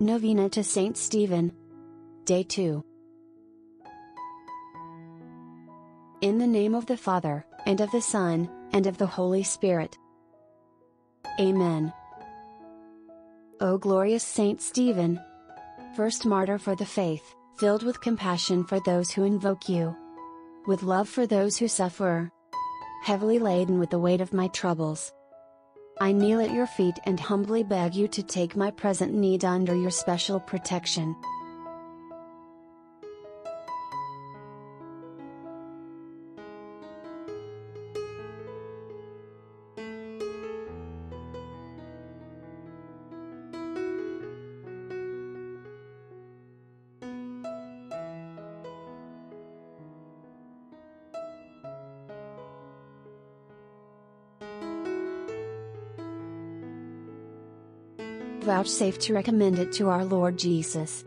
Novena to Saint Stephen. Day 2. In the name of the Father, and of the Son, and of the Holy Spirit. Amen. O glorious Saint Stephen! First martyr for the faith, filled with compassion for those who invoke you. With love for those who suffer. Heavily laden with the weight of my troubles. I kneel at your feet and humbly beg you to take my present need under your special protection. Vouchsafe to recommend it to our Lord Jesus.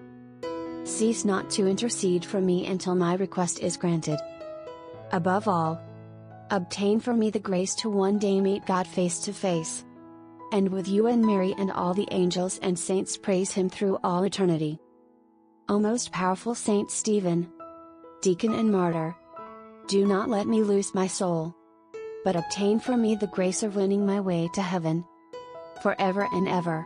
Cease not to intercede for me until my request is granted. Above all, obtain for me the grace to one day meet God face to face. And with you and Mary and all the angels and saints praise Him through all eternity. O most powerful Saint Stephen, Deacon and Martyr, do not let me lose my soul. But obtain for me the grace of winning my way to heaven. Forever and ever.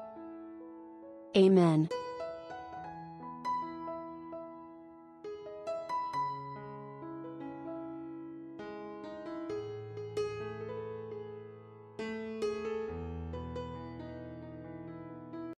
Amen.